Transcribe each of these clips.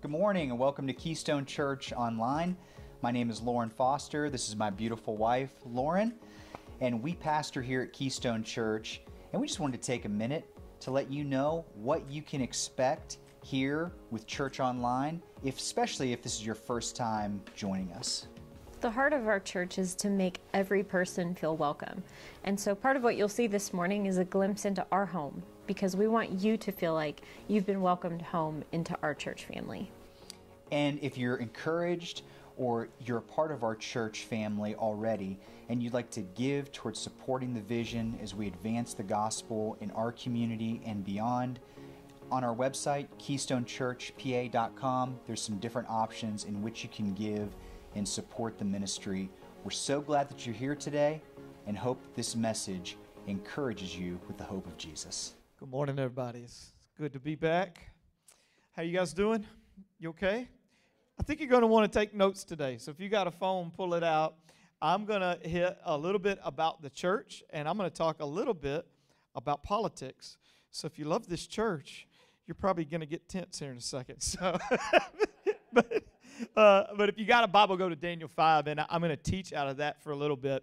Good morning and welcome to Keystone Church Online. My name is Lauren Foster. This is my beautiful wife, Lauren, and we pastor here at Keystone Church. And we just wanted to take a minute to let you know what you can expect here with Church Online, if, especially if this is your first time joining us. The heart of our church is to make every person feel welcome. And so part of what you'll see this morning is a glimpse into our home because we want you to feel like you've been welcomed home into our church family. And if you're encouraged or you're a part of our church family already and you'd like to give towards supporting the vision as we advance the gospel in our community and beyond, on our website, keystonechurchpa.com, there's some different options in which you can give and support the ministry. We're so glad that you're here today and hope this message encourages you with the hope of Jesus. Good morning, everybody. It's good to be back. How you guys doing? You okay? I think you're going to want to take notes today. So if you got a phone, pull it out. I'm going to hit a little bit about the church, and I'm going to talk a little bit about politics. So if you love this church, you're probably going to get tense here in a second. So, but uh, but if you got a Bible, go to Daniel 5, and I'm going to teach out of that for a little bit.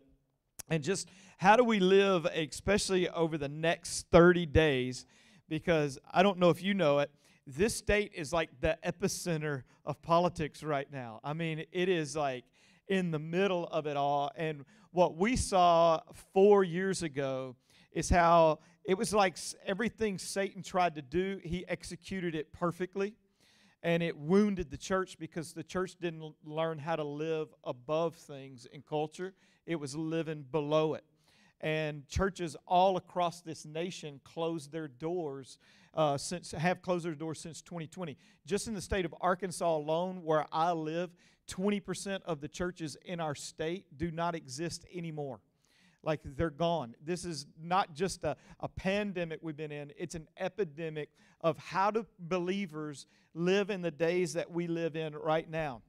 And just how do we live, especially over the next 30 days? Because I don't know if you know it, this state is like the epicenter of politics right now. I mean, it is like in the middle of it all. And what we saw four years ago is how it was like everything Satan tried to do, he executed it perfectly and it wounded the church because the church didn't learn how to live above things in culture it was living below it and churches all across this nation closed their doors uh, since have closed their doors since 2020 just in the state of arkansas alone where i live 20% of the churches in our state do not exist anymore like they're gone. This is not just a, a pandemic we've been in, it's an epidemic of how do believers live in the days that we live in right now.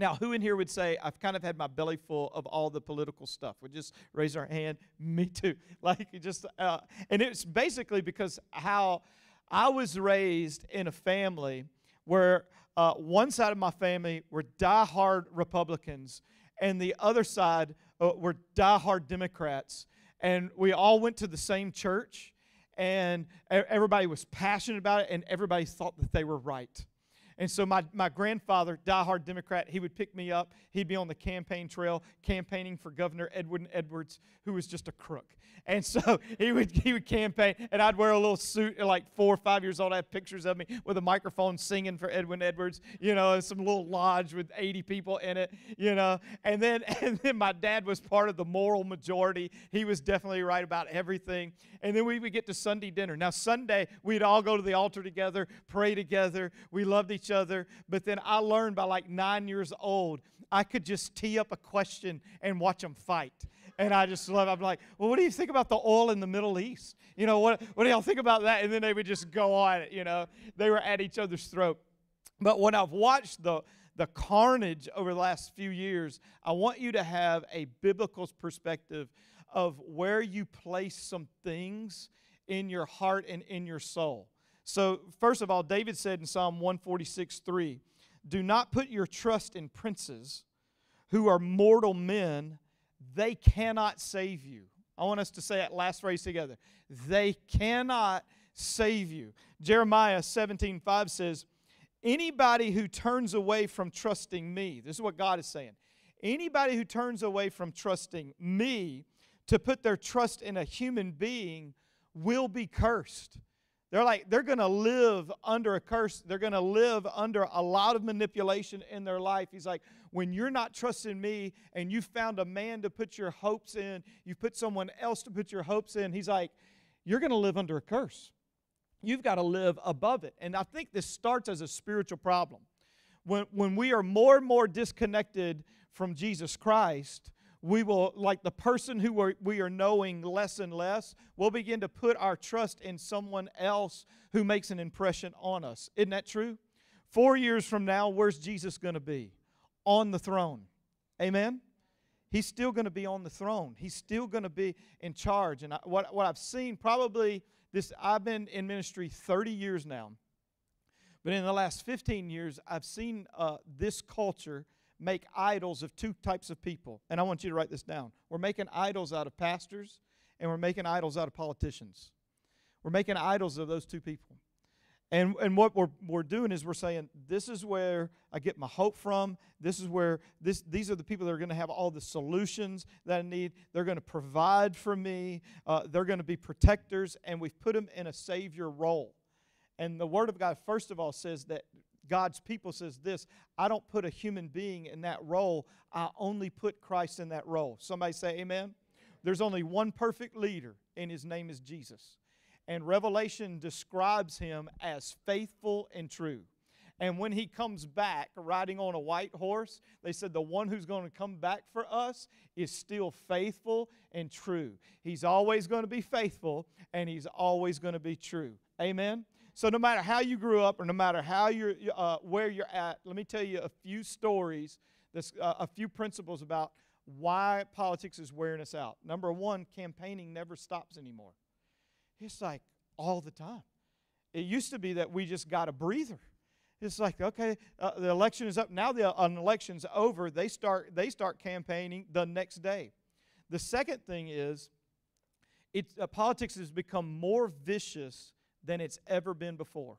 Now, who in here would say, I've kind of had my belly full of all the political stuff? Would just raise our hand. Me too. Like, just, uh, and it's basically because how I was raised in a family where uh, one side of my family were diehard Republicans, and the other side uh, were diehard Democrats. And we all went to the same church, and everybody was passionate about it, and everybody thought that they were right. And so my, my grandfather, diehard Democrat, he would pick me up. He'd be on the campaign trail campaigning for Governor Edwin Edwards, who was just a crook. And so he would he would campaign, and I'd wear a little suit at like four or five years old. I have pictures of me with a microphone singing for Edwin Edwards, you know, some little lodge with 80 people in it, you know. And then and then my dad was part of the moral majority. He was definitely right about everything. And then we would get to Sunday dinner. Now Sunday we'd all go to the altar together, pray together. We loved each other. But then I learned by like nine years old, I could just tee up a question and watch them fight. And I just love I'm like, well, what do you think about the oil in the Middle East? You know, what, what do y'all think about that? And then they would just go on it, you know. They were at each other's throat. But when I've watched the the carnage over the last few years, I want you to have a biblical perspective of where you place some things in your heart and in your soul. So, first of all, David said in Psalm 146 3, Do not put your trust in princes who are mortal men, they cannot save you. I want us to say that last phrase together. They cannot save you. Jeremiah 17 5 says, Anybody who turns away from trusting me, this is what God is saying. Anybody who turns away from trusting me to put their trust in a human being will be cursed. They're like, they're going to live under a curse. They're going to live under a lot of manipulation in their life. He's like, when you're not trusting me and you found a man to put your hopes in, you put someone else to put your hopes in, he's like, you're going to live under a curse. You've got to live above it. And I think this starts as a spiritual problem. When, when we are more and more disconnected from Jesus Christ, we will, like the person who are, we are knowing less and less, we'll begin to put our trust in someone else who makes an impression on us. Isn't that true? Four years from now, where's Jesus going to be? On the throne. Amen? He's still going to be on the throne. He's still going to be in charge. And I, what, what I've seen, probably this, I've been in ministry 30 years now. But in the last 15 years, I've seen uh, this culture make idols of two types of people. And I want you to write this down. We're making idols out of pastors, and we're making idols out of politicians. We're making idols of those two people. And, and what we're, we're doing is we're saying, this is where I get my hope from. This is where this, these are the people that are going to have all the solutions that I need. They're going to provide for me. Uh, they're going to be protectors. And we've put them in a savior role. And the Word of God, first of all, says that God's people says this I don't put a human being in that role, I only put Christ in that role. Somebody say, Amen. There's only one perfect leader, and his name is Jesus and Revelation describes him as faithful and true. And when he comes back riding on a white horse, they said the one who's going to come back for us is still faithful and true. He's always going to be faithful and he's always going to be true. Amen. So no matter how you grew up or no matter how you're uh, where you're at, let me tell you a few stories, this, uh, a few principles about why politics is wearing us out. Number one, campaigning never stops anymore. It's like all the time. It used to be that we just got a breather. It's like okay, uh, the election is up now. The uh, election's over. They start they start campaigning the next day. The second thing is, it uh, politics has become more vicious than it's ever been before.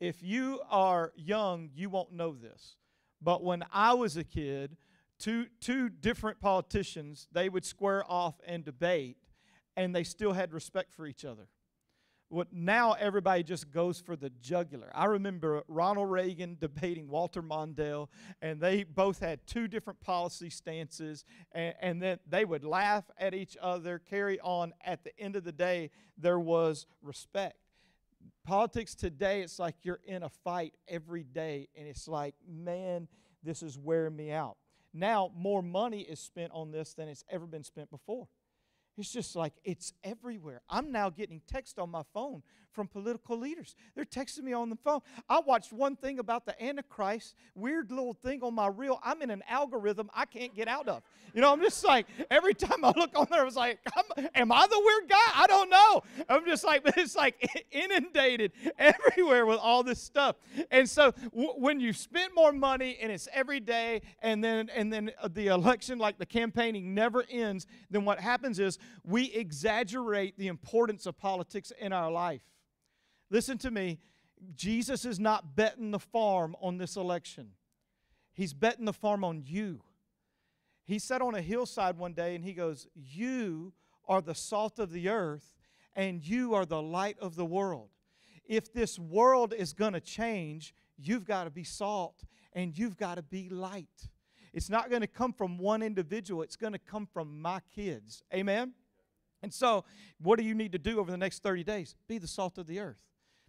If you are young, you won't know this, but when I was a kid, two two different politicians they would square off and debate and they still had respect for each other. What now everybody just goes for the jugular. I remember Ronald Reagan debating Walter Mondale, and they both had two different policy stances, and, and then they would laugh at each other, carry on. At the end of the day, there was respect. Politics today, it's like you're in a fight every day, and it's like, man, this is wearing me out. Now, more money is spent on this than it's ever been spent before. It's just like it's everywhere. I'm now getting text on my phone from political leaders. They're texting me on the phone. I watched one thing about the Antichrist, weird little thing on my reel. I'm in an algorithm I can't get out of. You know, I'm just like, every time I look on there, I was like, am I the weird guy? I don't know. I'm just like, it's like inundated everywhere with all this stuff. And so w- when you spend more money and it's every day, and then and then uh, the election, like the campaigning, never ends, then what happens is we exaggerate the importance of politics in our life. Listen to me. Jesus is not betting the farm on this election. He's betting the farm on you. He sat on a hillside one day and he goes, You are the salt of the earth and you are the light of the world. If this world is going to change, you've got to be salt and you've got to be light. It's not going to come from one individual, it's going to come from my kids. Amen? And so, what do you need to do over the next 30 days? Be the salt of the earth.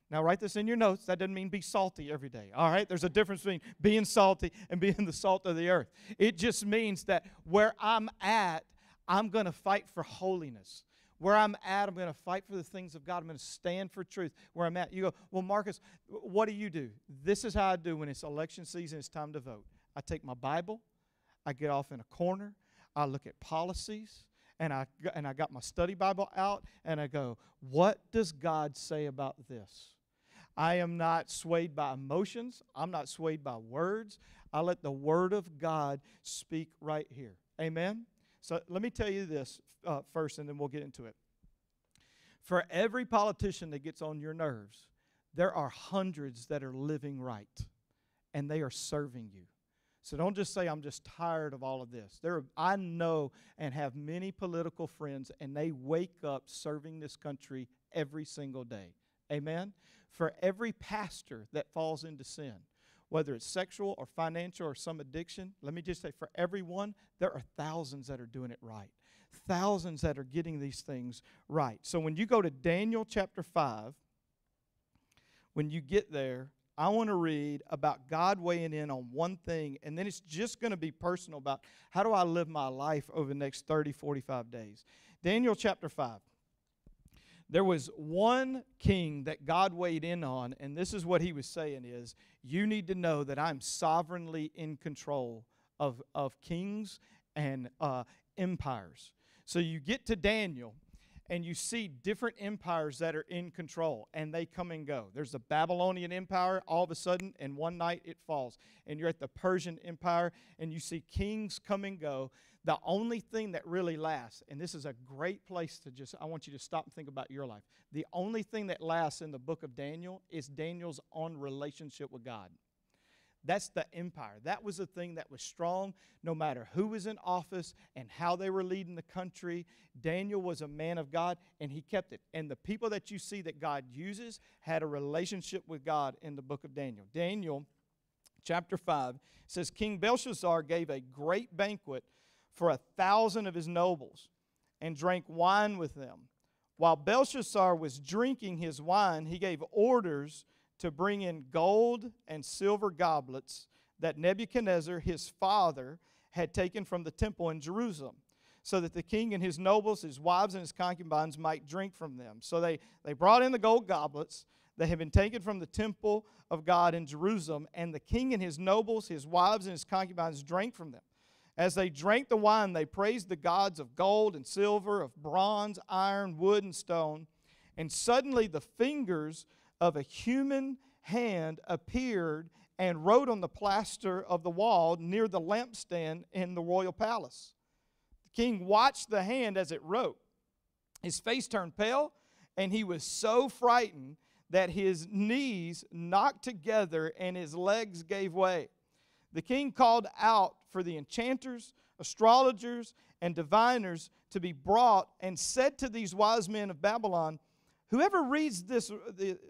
Now, write this in your notes. That doesn't mean be salty every day. All right? There's a difference between being salty and being the salt of the earth. It just means that where I'm at, I'm going to fight for holiness. Where I'm at, I'm going to fight for the things of God. I'm going to stand for truth where I'm at. You go, well, Marcus, what do you do? This is how I do when it's election season, it's time to vote. I take my Bible, I get off in a corner, I look at policies, and I, and I got my study Bible out, and I go, what does God say about this? I am not swayed by emotions. I'm not swayed by words. I let the Word of God speak right here. Amen? So let me tell you this uh, first, and then we'll get into it. For every politician that gets on your nerves, there are hundreds that are living right, and they are serving you. So don't just say, I'm just tired of all of this. There are, I know and have many political friends, and they wake up serving this country every single day. Amen? For every pastor that falls into sin, whether it's sexual or financial or some addiction, let me just say, for everyone, there are thousands that are doing it right. Thousands that are getting these things right. So when you go to Daniel chapter 5, when you get there, I want to read about God weighing in on one thing, and then it's just going to be personal about how do I live my life over the next 30, 45 days. Daniel chapter 5. There was one king that God weighed in on, and this is what he was saying is, you need to know that I'm sovereignly in control of, of kings and uh, empires. So you get to Daniel, and you see different empires that are in control and they come and go. There's the Babylonian Empire, all of a sudden, and one night it falls. And you're at the Persian Empire and you see kings come and go. The only thing that really lasts, and this is a great place to just, I want you to stop and think about your life. The only thing that lasts in the book of Daniel is Daniel's own relationship with God. That's the empire. That was the thing that was strong no matter who was in office and how they were leading the country. Daniel was a man of God and he kept it. And the people that you see that God uses had a relationship with God in the book of Daniel. Daniel chapter 5 says King Belshazzar gave a great banquet for a thousand of his nobles and drank wine with them. While Belshazzar was drinking his wine, he gave orders to bring in gold and silver goblets that Nebuchadnezzar, his father, had taken from the temple in Jerusalem, so that the king and his nobles, his wives, and his concubines might drink from them. So they, they brought in the gold goblets that had been taken from the temple of God in Jerusalem, and the king and his nobles, his wives, and his concubines drank from them. As they drank the wine, they praised the gods of gold and silver, of bronze, iron, wood, and stone. And suddenly the fingers of a human hand appeared and wrote on the plaster of the wall near the lampstand in the royal palace. The king watched the hand as it wrote. His face turned pale, and he was so frightened that his knees knocked together and his legs gave way. The king called out for the enchanters, astrologers, and diviners to be brought and said to these wise men of Babylon, Whoever reads this,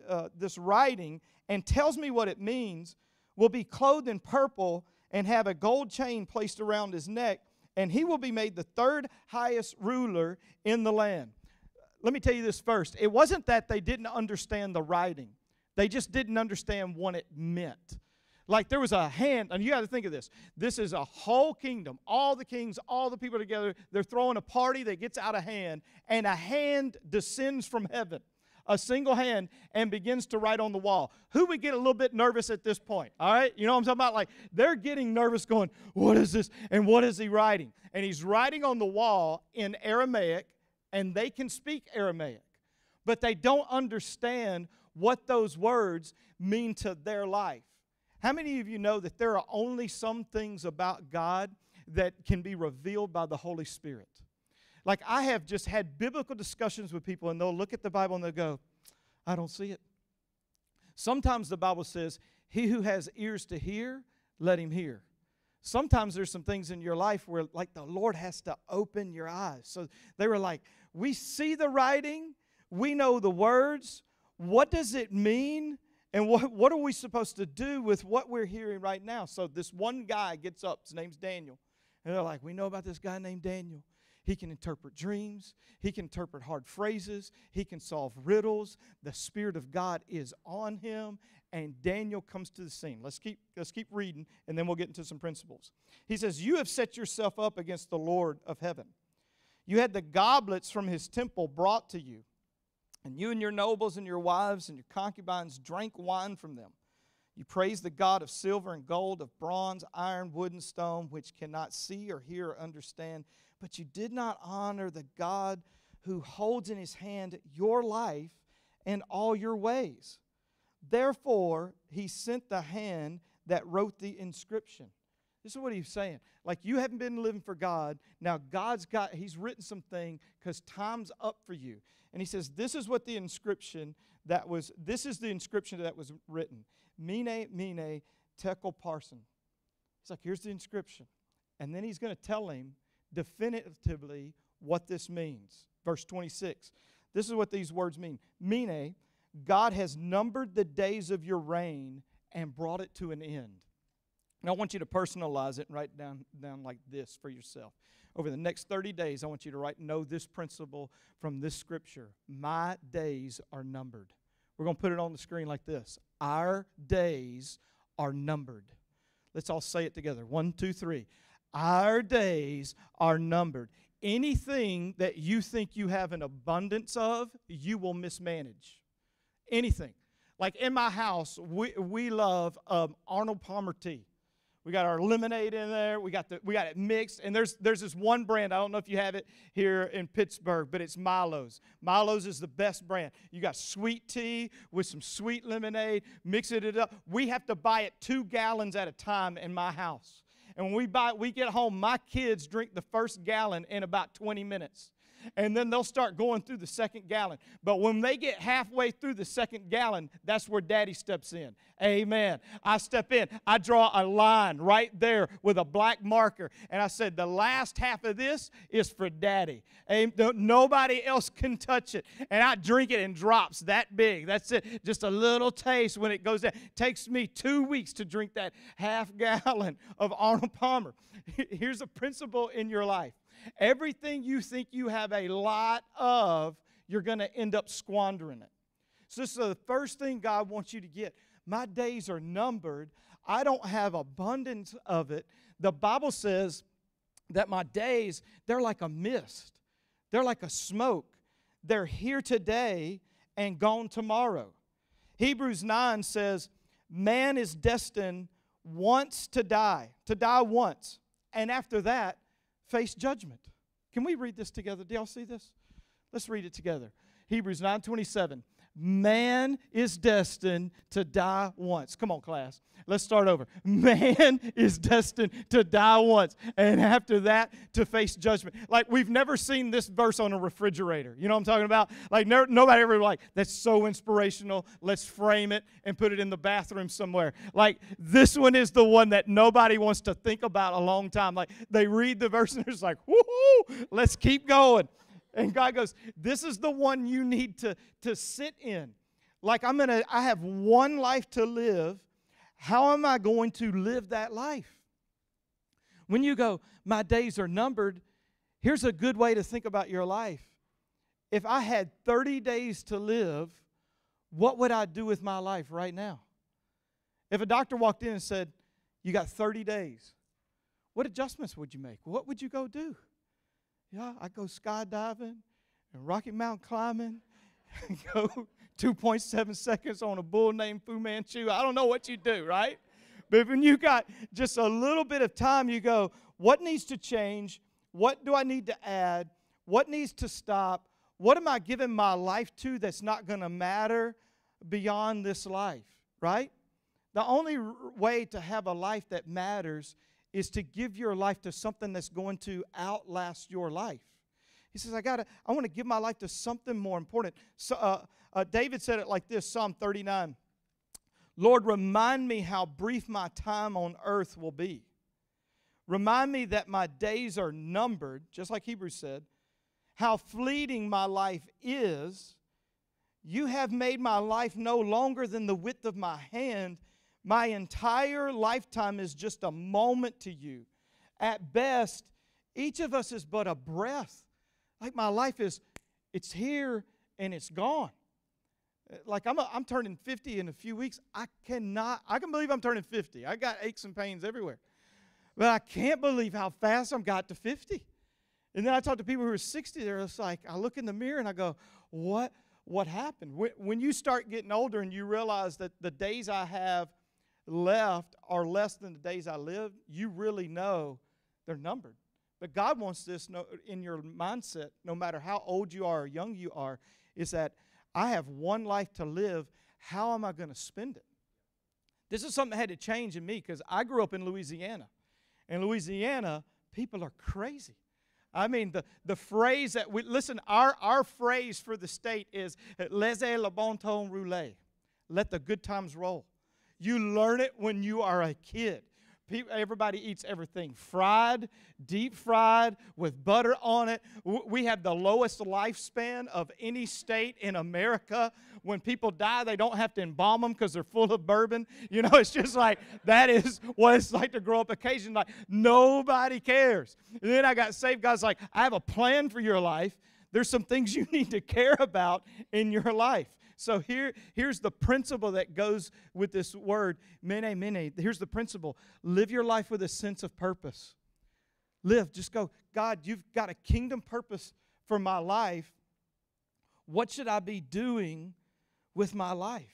uh, this writing and tells me what it means will be clothed in purple and have a gold chain placed around his neck, and he will be made the third highest ruler in the land. Let me tell you this first. It wasn't that they didn't understand the writing, they just didn't understand what it meant. Like there was a hand, and you got to think of this. This is a whole kingdom, all the kings, all the people together. They're throwing a party that gets out of hand, and a hand descends from heaven a single hand and begins to write on the wall. Who would get a little bit nervous at this point? All right? You know what I'm talking about? Like they're getting nervous going, what is this? And what is he writing? And he's writing on the wall in Aramaic, and they can speak Aramaic, but they don't understand what those words mean to their life. How many of you know that there are only some things about God that can be revealed by the Holy Spirit? Like I have just had biblical discussions with people, and they'll look at the Bible and they'll go, I don't see it. Sometimes the Bible says, He who has ears to hear, let him hear. Sometimes there's some things in your life where, like, the Lord has to open your eyes. So they were like, We see the writing, we know the words. What does it mean? And what, what are we supposed to do with what we're hearing right now? So this one guy gets up, his name's Daniel. And they're like, We know about this guy named Daniel. He can interpret dreams. He can interpret hard phrases. He can solve riddles. The Spirit of God is on him. And Daniel comes to the scene. Let's keep, let's keep reading, and then we'll get into some principles. He says, You have set yourself up against the Lord of heaven. You had the goblets from his temple brought to you, and you and your nobles and your wives and your concubines drank wine from them. You praised the God of silver and gold, of bronze, iron, wood, and stone, which cannot see or hear or understand but you did not honor the God who holds in his hand your life and all your ways. Therefore, he sent the hand that wrote the inscription. This is what he's saying. Like you haven't been living for God. Now God's got, he's written something because time's up for you. And he says, This is what the inscription that was, this is the inscription that was written. Mene, mene, tekel parsin. He's like, here's the inscription. And then he's going to tell him definitively what this means. Verse 26. This is what these words mean. Mene, God has numbered the days of your reign and brought it to an end. Now, I want you to personalize it and write down, down like this for yourself. Over the next 30 days, I want you to write, know this principle from this scripture. My days are numbered. We're going to put it on the screen like this Our days are numbered. Let's all say it together. One, two, three. Our days are numbered. Anything that you think you have an abundance of, you will mismanage. Anything. Like in my house, we, we love um, Arnold Palmer tea. We got our lemonade in there. We got the we got it mixed. And there's there's this one brand. I don't know if you have it here in Pittsburgh, but it's Milo's. Milo's is the best brand. You got sweet tea with some sweet lemonade, mixing it up. We have to buy it two gallons at a time in my house. And when we buy we get home, my kids drink the first gallon in about 20 minutes and then they'll start going through the second gallon. But when they get halfway through the second gallon, that's where daddy steps in. Amen. I step in, I draw a line right there with a black marker, and I said, The last half of this is for daddy. Amen. Nobody else can touch it. And I drink it in drops that big. That's it. Just a little taste when it goes down. It takes me two weeks to drink that half gallon of Arnold Palmer. Here's a principle in your life Everything you think you have a lot of, you're going to end up squandering it. So, this is the first thing God wants you to get. My days are numbered. I don't have abundance of it. The Bible says that my days, they're like a mist, they're like a smoke. They're here today and gone tomorrow. Hebrews 9 says, Man is destined once to die, to die once. And after that, face judgment. Can we read this together? Do y'all see this? Let's read it together. Hebrews 9:27. Man is destined to die once. Come on, class. Let's start over. Man is destined to die once, and after that, to face judgment. Like we've never seen this verse on a refrigerator. You know what I'm talking about? Like no, nobody ever like that's so inspirational. Let's frame it and put it in the bathroom somewhere. Like this one is the one that nobody wants to think about a long time. Like they read the verse and it's like, woohoo, let's keep going. And God goes, This is the one you need to, to sit in. Like, I'm gonna, I have one life to live. How am I going to live that life? When you go, My days are numbered, here's a good way to think about your life. If I had 30 days to live, what would I do with my life right now? If a doctor walked in and said, You got 30 days, what adjustments would you make? What would you go do? Yeah, I go skydiving and Rocky Mountain climbing go 2.7 seconds on a bull named Fu Manchu. I don't know what you do, right? But when you got just a little bit of time, you go, what needs to change? What do I need to add? What needs to stop? What am I giving my life to that's not going to matter beyond this life, right? The only way to have a life that matters is to give your life to something that's going to outlast your life. He says, I gotta, I want to give my life to something more important. So, uh, uh, David said it like this Psalm 39 Lord, remind me how brief my time on earth will be. Remind me that my days are numbered, just like Hebrews said, how fleeting my life is. You have made my life no longer than the width of my hand my entire lifetime is just a moment to you. At best, each of us is but a breath. Like my life is, it's here and it's gone. Like I'm, a, I'm turning 50 in a few weeks. I cannot, I can believe I'm turning 50. I got aches and pains everywhere. But I can't believe how fast I'm got to 50. And then I talk to people who are 60, they're just like, I look in the mirror and I go, what, what happened? When you start getting older and you realize that the days I have left are less than the days I lived, you really know they're numbered. But God wants this in your mindset, no matter how old you are or young you are, is that I have one life to live. How am I going to spend it? This is something that had to change in me because I grew up in Louisiana. In Louisiana, people are crazy. I mean, the, the phrase that we listen, our, our phrase for the state is laissez le bon temps rouler. Let the good times roll. You learn it when you are a kid. everybody eats everything fried, deep fried, with butter on it. We have the lowest lifespan of any state in America. When people die, they don't have to embalm them because they're full of bourbon. You know, it's just like that is what it's like to grow up occasionally. Like nobody cares. And then I got saved. God's like, I have a plan for your life. There's some things you need to care about in your life. So here, here's the principle that goes with this word, mene, mene. Here's the principle live your life with a sense of purpose. Live, just go, God, you've got a kingdom purpose for my life. What should I be doing with my life?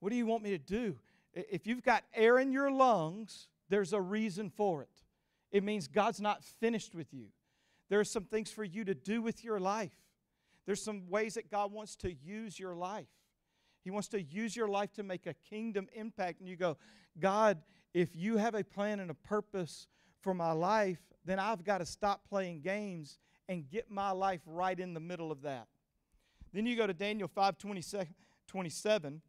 What do you want me to do? If you've got air in your lungs, there's a reason for it. It means God's not finished with you. There are some things for you to do with your life. There's some ways that God wants to use your life. He wants to use your life to make a kingdom impact. And you go, God, if you have a plan and a purpose for my life, then I've got to stop playing games and get my life right in the middle of that. Then you go to Daniel 5 27, and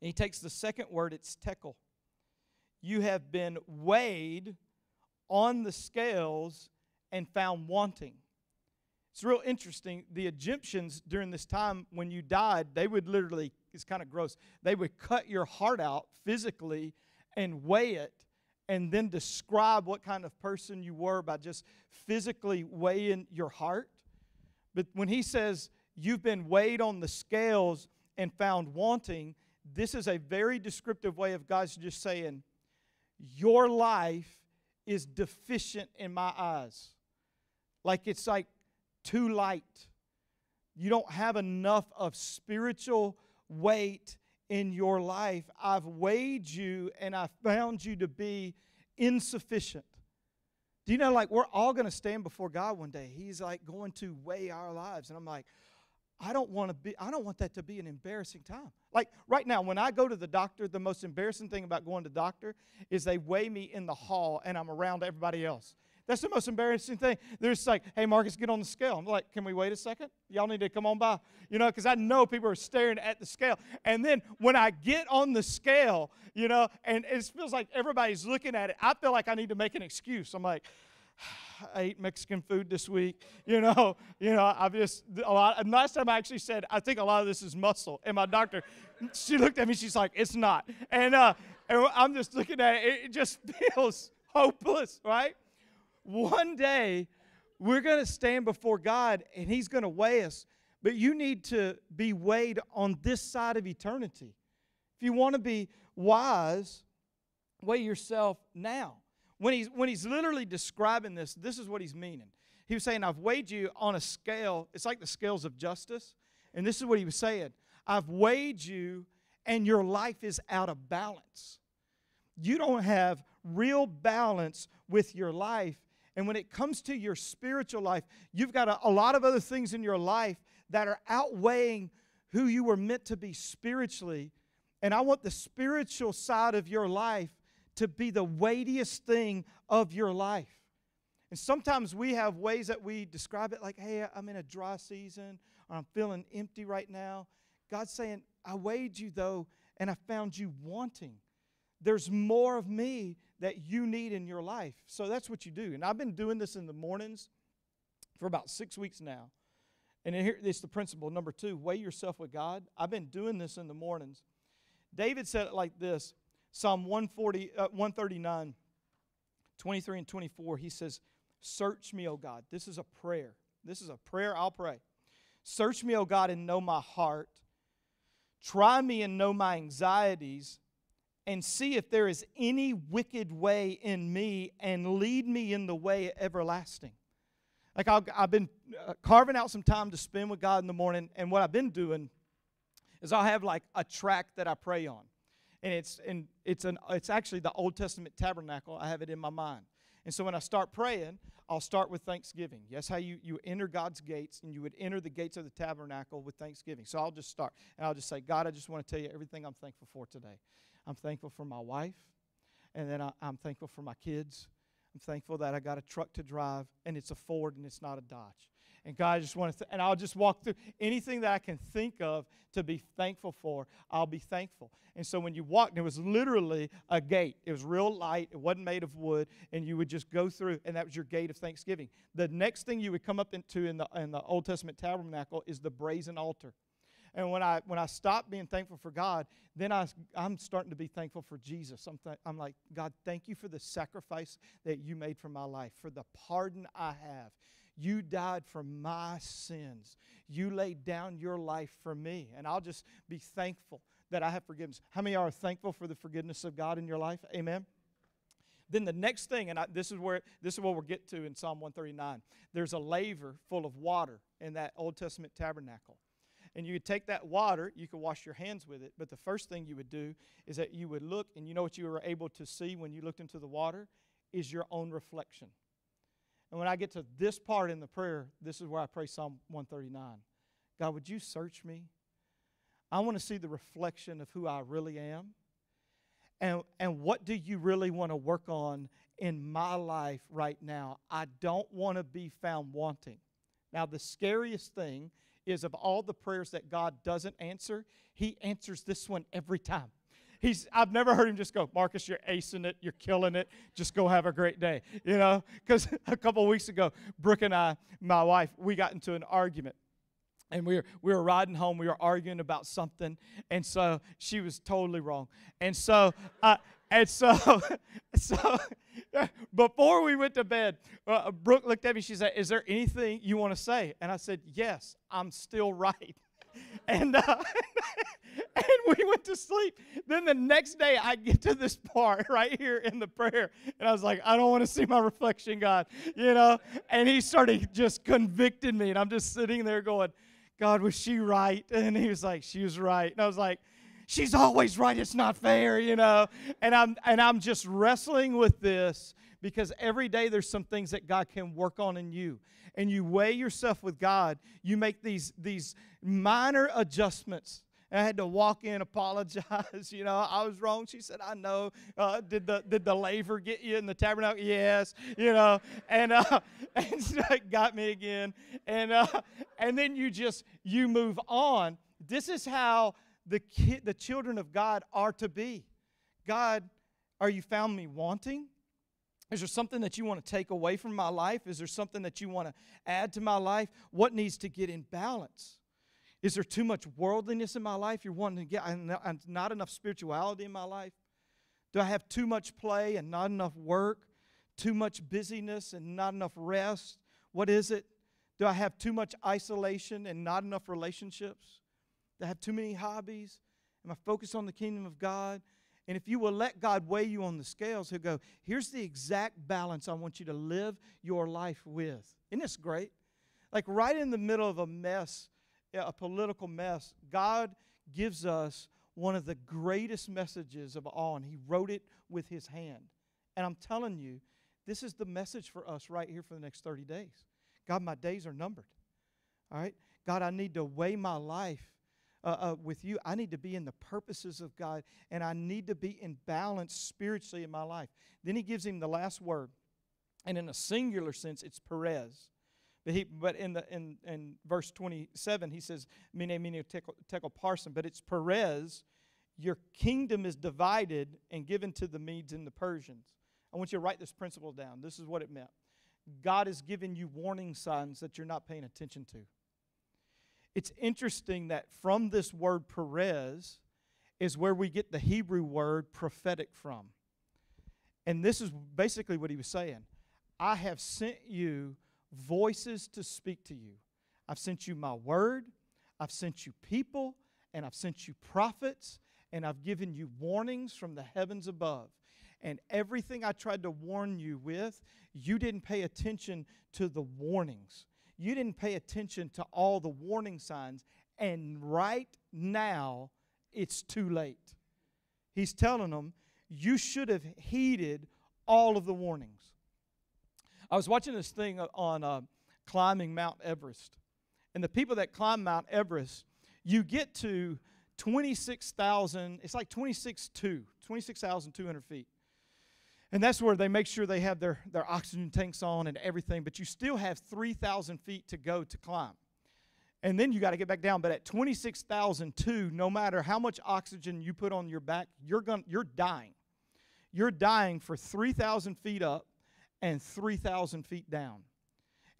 he takes the second word, it's tekel. You have been weighed on the scales and found wanting. It's real interesting. The Egyptians during this time when you died, they would literally, it's kind of gross, they would cut your heart out physically and weigh it and then describe what kind of person you were by just physically weighing your heart. But when he says, You've been weighed on the scales and found wanting, this is a very descriptive way of God's just saying, Your life is deficient in my eyes. Like it's like too light. You don't have enough of spiritual weight in your life. I've weighed you and I found you to be insufficient. Do you know, like, we're all going to stand before God one day. He's like going to weigh our lives. And I'm like, I don't want to be, I don't want that to be an embarrassing time. Like right now, when I go to the doctor, the most embarrassing thing about going to the doctor is they weigh me in the hall and I'm around everybody else. That's the most embarrassing thing. They're just like, hey, Marcus, get on the scale. I'm like, can we wait a second? Y'all need to come on by. You know, because I know people are staring at the scale. And then when I get on the scale, you know, and it feels like everybody's looking at it, I feel like I need to make an excuse. I'm like, I ate Mexican food this week. You know, you know, I've just a lot. And last time I actually said, I think a lot of this is muscle. And my doctor, she looked at me. She's like, it's not. And uh, and I'm just looking at it. It just feels hopeless, right? One day, we're going to stand before God, and He's going to weigh us. But you need to be weighed on this side of eternity. If you want to be wise, weigh yourself now. When he's, when he's literally describing this, this is what he's meaning. He was saying, I've weighed you on a scale. It's like the scales of justice. And this is what he was saying I've weighed you, and your life is out of balance. You don't have real balance with your life. And when it comes to your spiritual life, you've got a, a lot of other things in your life that are outweighing who you were meant to be spiritually. And I want the spiritual side of your life to be the weightiest thing of your life. And sometimes we have ways that we describe it like, hey, I'm in a dry season, or I'm feeling empty right now. God's saying, I weighed you though, and I found you wanting. There's more of me that you need in your life. So that's what you do. And I've been doing this in the mornings for about six weeks now. And here it's the principle number two weigh yourself with God. I've been doing this in the mornings. David said it like this Psalm 140, uh, 139, 23 and 24, he says, Search me, O God. This is a prayer. This is a prayer I'll pray. Search me, O God, and know my heart. Try me and know my anxieties, and see if there is any wicked way in me, and lead me in the way everlasting. Like i have been uh, carving out some time to spend with God in the morning, and what I've been doing is I'll have like a track that I pray on and it's and it's an it's actually the Old Testament tabernacle. I have it in my mind. And so when I start praying, I'll start with thanksgiving. Yes, how you, you enter God's gates and you would enter the gates of the tabernacle with thanksgiving. So I'll just start and I'll just say, God, I just want to tell you everything I'm thankful for today. I'm thankful for my wife, and then I, I'm thankful for my kids. I'm thankful that I got a truck to drive and it's a Ford and it's not a Dodge. And God, I just want to, th- and I'll just walk through anything that I can think of to be thankful for, I'll be thankful. And so when you walked, it was literally a gate. It was real light, it wasn't made of wood, and you would just go through, and that was your gate of thanksgiving. The next thing you would come up into in the, in the Old Testament tabernacle is the brazen altar. And when I when I stop being thankful for God, then I, I'm starting to be thankful for Jesus. I'm, th- I'm like, God, thank you for the sacrifice that you made for my life, for the pardon I have. You died for my sins. You laid down your life for me. And I'll just be thankful that I have forgiveness. How many are thankful for the forgiveness of God in your life? Amen. Then the next thing, and I, this is where this is what we'll get to in Psalm 139. There's a laver full of water in that Old Testament tabernacle. And you would take that water, you could wash your hands with it, but the first thing you would do is that you would look, and you know what you were able to see when you looked into the water? Is your own reflection. And when I get to this part in the prayer, this is where I pray Psalm 139. God, would you search me? I want to see the reflection of who I really am. And, and what do you really want to work on in my life right now? I don't want to be found wanting. Now, the scariest thing is of all the prayers that God doesn't answer, He answers this one every time. He's, I've never heard him just go, Marcus, you're acing it, you're killing it, just go have a great day. You know, because a couple weeks ago, Brooke and I, my wife, we got into an argument and we were, we were riding home we were arguing about something and so she was totally wrong and so uh, and so so before we went to bed uh, brooke looked at me she said is there anything you want to say and i said yes i'm still right and uh, and we went to sleep. Then the next day, I get to this part right here in the prayer, and I was like, I don't want to see my reflection, God, you know. And He started just convicting me, and I'm just sitting there going, God, was she right? And he was like, she was right. And I was like, she's always right. It's not fair, you know. And I'm and I'm just wrestling with this because every day there's some things that God can work on in you. And you weigh yourself with God. You make these these minor adjustments I had to walk in, apologize. You know, I was wrong. She said, I know. Uh, did the did the laver get you in the tabernacle? Yes. You know, and uh, and so it got me again. And uh, and then you just you move on. This is how the ki- the children of God are to be. God, are you found me wanting? Is there something that you want to take away from my life? Is there something that you want to add to my life? What needs to get in balance? Is there too much worldliness in my life? You're wanting to get and not enough spirituality in my life? Do I have too much play and not enough work? Too much busyness and not enough rest? What is it? Do I have too much isolation and not enough relationships? Do I have too many hobbies? Am I focused on the kingdom of God? And if you will let God weigh you on the scales, He'll go, here's the exact balance I want you to live your life with. Isn't this great? Like right in the middle of a mess a political mess, God gives us one of the greatest messages of all, and He wrote it with His hand. And I'm telling you, this is the message for us right here for the next 30 days. God, my days are numbered. All right? God, I need to weigh my life uh, uh, with you. I need to be in the purposes of God, and I need to be in balance spiritually in my life. Then He gives him the last word. And in a singular sense, it's Peres. But, he, but in, the, in, in verse 27, he says, Mene, mene, tekel, tekel parsin. But it's Peres. Your kingdom is divided and given to the Medes and the Persians. I want you to write this principle down. This is what it meant. God has given you warning signs that you're not paying attention to. It's interesting that from this word Peres is where we get the Hebrew word prophetic from. And this is basically what he was saying I have sent you voices to speak to you. I've sent you my word, I've sent you people, and I've sent you prophets, and I've given you warnings from the heavens above. And everything I tried to warn you with, you didn't pay attention to the warnings. You didn't pay attention to all the warning signs. And right now, it's too late. He's telling them, you should have heeded all of the warnings. I was watching this thing on uh, climbing Mount Everest. And the people that climb Mount Everest, you get to 26,000, it's like 26,200, 26,200 feet. And that's where they make sure they have their, their oxygen tanks on and everything, but you still have 3,000 feet to go to climb. And then you got to get back down. But at 26,002, no matter how much oxygen you put on your back, you're, going you're dying. You're dying for 3,000 feet up and 3,000 feet down.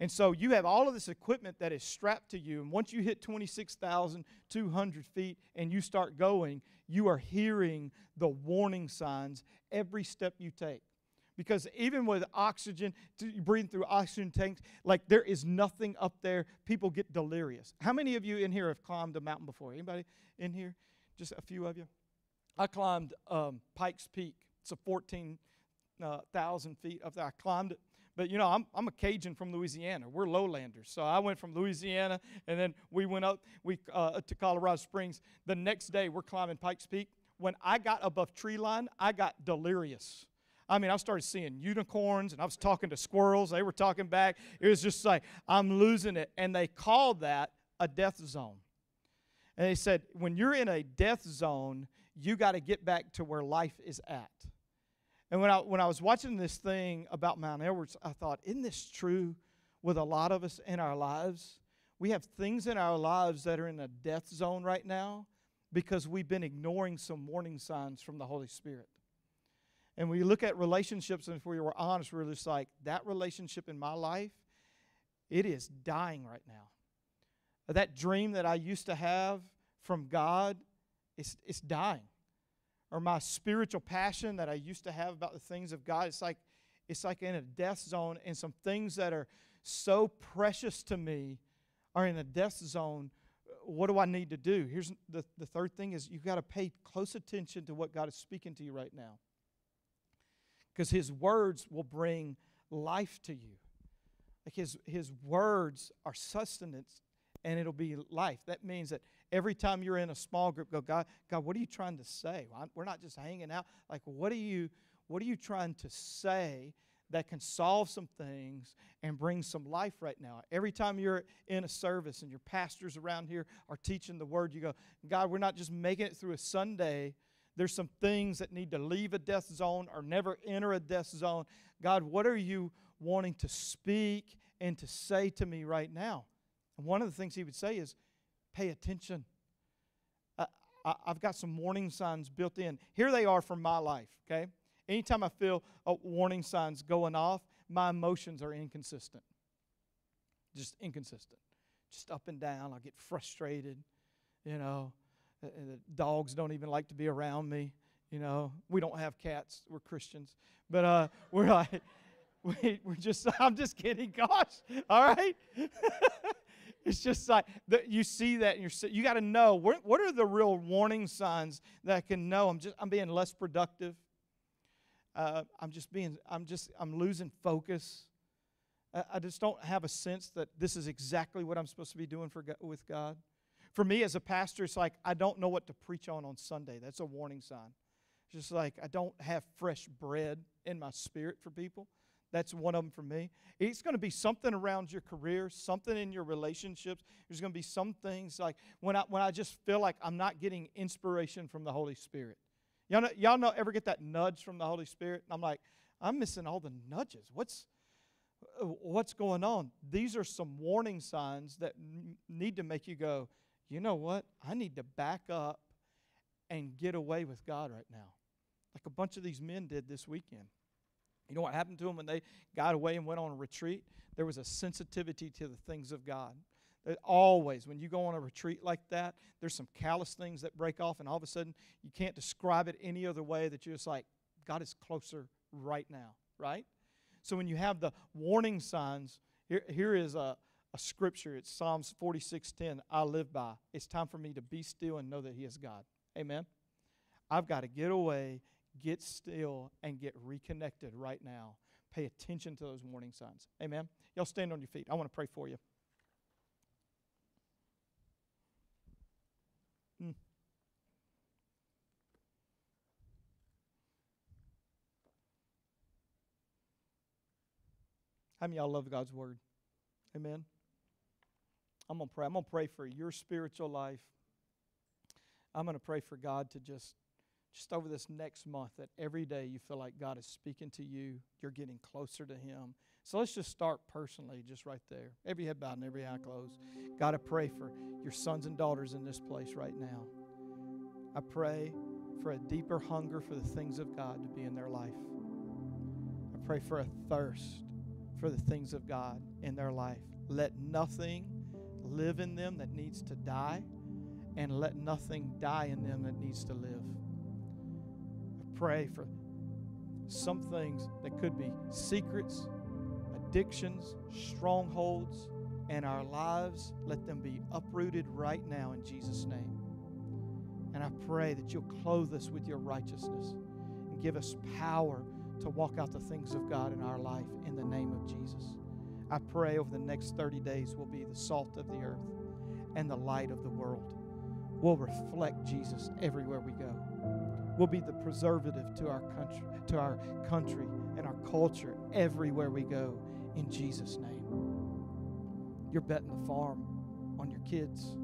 And so you have all of this equipment that is strapped to you. And once you hit 26,200 feet and you start going, you are hearing the warning signs every step you take. Because even with oxygen, breathing through oxygen tanks, like there is nothing up there. People get delirious. How many of you in here have climbed a mountain before? Anybody in here? Just a few of you? I climbed um, Pikes Peak. It's a 14,000 uh, feet up there. I climbed it But you know, I'm, I'm a Cajun from Louisiana. We're lowlanders. So I went from Louisiana and then we went up we, uh, to Colorado Springs. The next day, we're climbing Pikes Peak. When I got above tree line, I got delirious. I mean, I started seeing unicorns and I was talking to squirrels. They were talking back. It was just like, I'm losing it. And they called that a death zone. And they said, when you're in a death zone, you got to get back to where life is at. And when I, when I was watching this thing about Mount Everest, I thought, isn't this true with a lot of us in our lives? We have things in our lives that are in a death zone right now because we've been ignoring some warning signs from the Holy Spirit. And we look at relationships, and if we were honest, we're just like, that relationship in my life, it is dying right now. That dream that I used to have from God, it's, it's dying. Or my spiritual passion that I used to have about the things of God, it's like, it's like in a death zone, and some things that are so precious to me are in a death zone. Uh, what do I need to do? Here's the, the third thing is you've got to pay close attention to what God is speaking to you right now because his words will bring life to you. Like his, his words are sustenance and it'll be life. That means that every time you're in a small group, go, God, God, what are you trying to say? We're not just hanging out. Like, what are you, what are you trying to say that can solve some things and bring some life right now? Every time you're in a service and your pastors around here are teaching the word, you go, God, we're not just making it through a Sunday there's some things that need to leave a death zone or never enter a death zone. God, what are you wanting to speak and to say to me right now? And one of the things he would say is, pay attention. Uh, I, I've got some warning signs built in. Here they are from my life, okay? Anytime I feel uh, warning signs going off, my emotions are inconsistent. Just inconsistent. Just up and down. I get frustrated, you know. Uh, the dogs don't even like to be around me. You know, we don't have cats. We're Christians, but uh, we're like, we, we're just. I'm just kidding. Gosh, all right. it's just like. You see that, and you're. You got to know what, what are the real warning signs that I can know. I'm just. I'm being less productive. Uh, I'm just being. I'm just. I'm losing focus. I, I just don't have a sense that this is exactly what I'm supposed to be doing for with God. For me as a pastor, it's like I don't know what to preach on on Sunday. That's a warning sign. It's just like I don't have fresh bread in my spirit for people. That's one of them for me. It's going to be something around your career, something in your relationships. There's going to be some things like when I, when I just feel like I'm not getting inspiration from the Holy Spirit. Y'all know, y'all know ever get that nudge from the Holy Spirit? And I'm like, I'm missing all the nudges. What's uh, what's going on? These are some warning signs that need to make you go, you know what? I need to back up and get away with God right now. Like a bunch of these men did this weekend. You know what happened to them when they got away and went on a retreat? There was a sensitivity to the things of God. That always, when you go on a retreat like that, there's some callous things that break off, and all of a sudden, you can't describe it any other way that you're just like, God is closer right now, right? So when you have the warning signs, here, here is a, a scripture. It's Psalms 46:10. I live by. It's time for me to be still and know that He is God. Amen. I've got to get away, get still, and get reconnected right now. Pay attention to those warning signs. Amen. Y'all stand on your feet. I want to pray for you. Mm. How many y'all love God's word? Amen. I'm to pray. I'm to pray for your spiritual life. I'm going to pray for God to just just over this next month that every day you feel like God is speaking to you, you're getting closer to him. So let's just start personally just right there. Every head bowed and every eye closed. God, I pray for your sons and daughters in this place right now. I pray for a deeper hunger for the things of God to be in their life. I pray for a thirst for the things of God in their life. Let nothing live in them that needs to die, and let nothing die in them that needs to live. Pray for some things that could be secrets, addictions, strongholds, and our lives. Let them be uprooted right now in Jesus' name. And I pray that you'll clothe us with your righteousness and give us power to walk out the things of God in our life in the name of Jesus. I pray over the next 30 days we'll be the salt of the earth and the light of the world. We'll reflect Jesus everywhere we go. We'll be the preservative to our country, to our country and our culture everywhere we go in Jesus' name. You're betting the farm on your kids.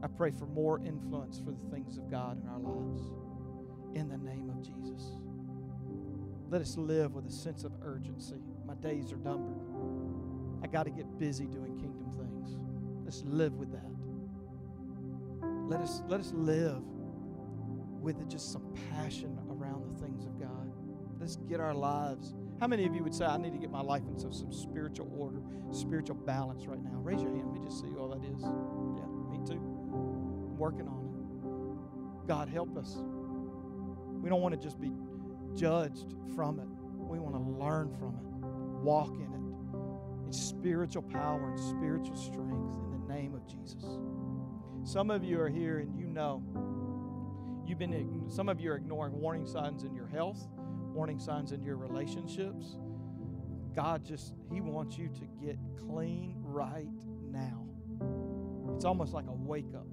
I pray for more influence for the things of God in our lives. In the name of Jesus. Let us live with a sense of urgency. My days are numbered. I got to get busy doing kingdom things. Let's live with that. Let us, let us live with just some passion around the things of God. Let's get our lives. How many of you would say, I need to get my life into some spiritual order, spiritual balance right now? Raise your hand. Let me just see all that is. Yeah, me too. I'm working on it. God, help us. We don't want to just be judged from it, we want to learn from it, walk in it, in spiritual power and spiritual strength in the name of Jesus. Some of you are here and you know you've been some of you are ignoring warning signs in your health, warning signs in your relationships. God just he wants you to get clean right now. It's almost like a wake up.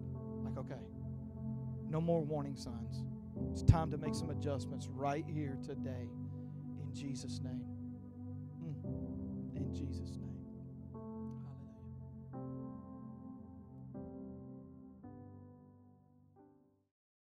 Like okay, no more warning signs. It's time to make some adjustments right here today in Jesus name. Mm. In Jesus name.